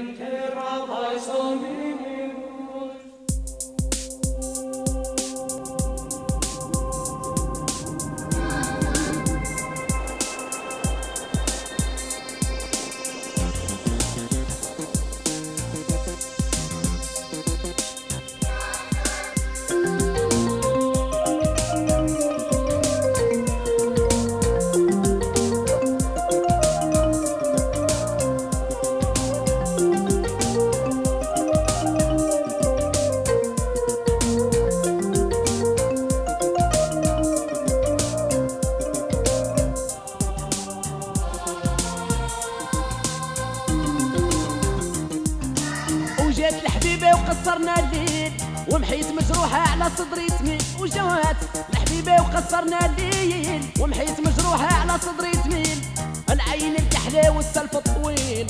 in terra paes omnibus قصرنا الليل ومحيت مجروحة على صدري تميل. وجوات الحبيبة وقصرنا الليل ومحيت مجروحة على صدري تميل. العين الكحلة والسلف طويل.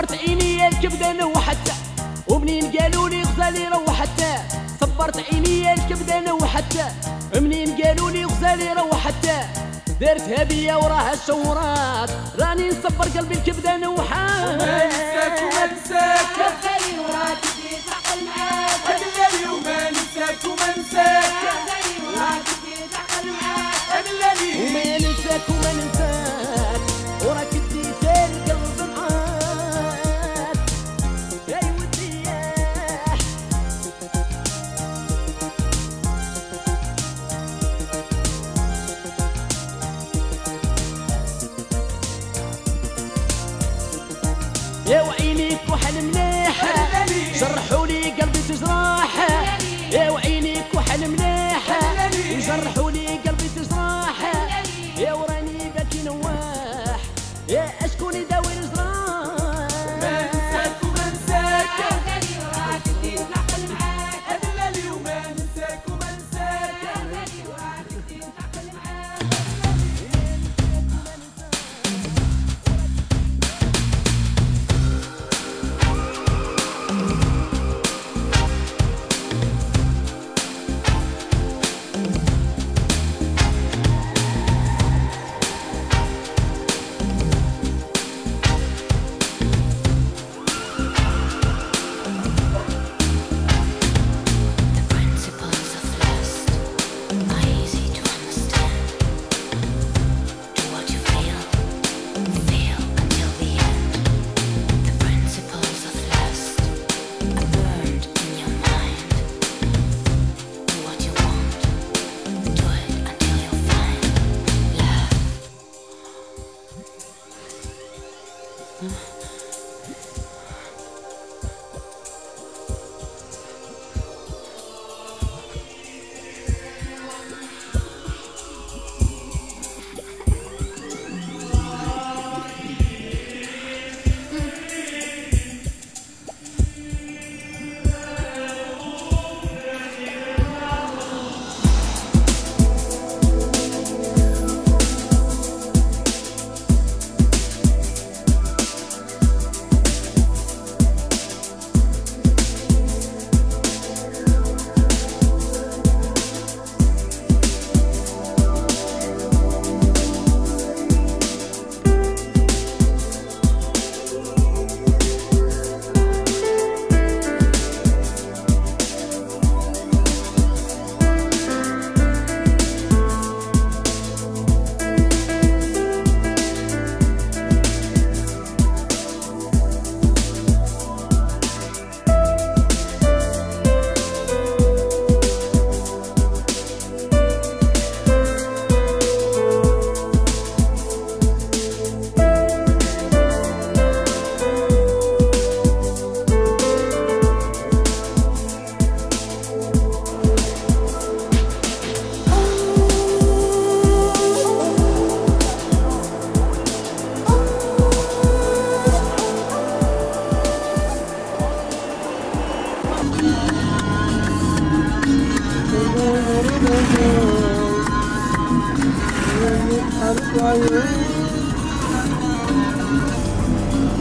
صبرت عيني يا الكبده نوحتها ومنين قالوا لي غزالي روحتها صبرت عيني يا الكبده نوحتها منين قالوا لي غزالي روحتها دارتها بيا وراها الشورات. راني نصبر قلبي الكبده نوحات روح مليح جرحوا لي قلبي تجراح يا وعينيك وحل مليح جرحوا لي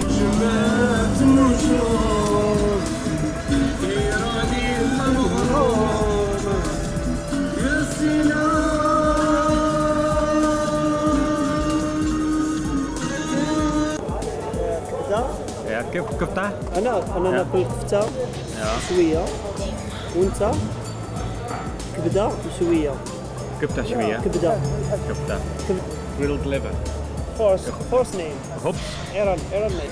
جمعت نجوم إيراني مغروم يا سلام كيف كفتة؟ انا انا ناكل كفته شويه وانت كبدة وشويه كفتة شوية. كبدة. كفتة كب- grilled liver. فورس فورس نيم خبز ايران ايران نيم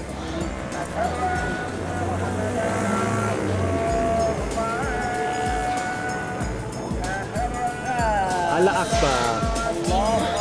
الله أكبر.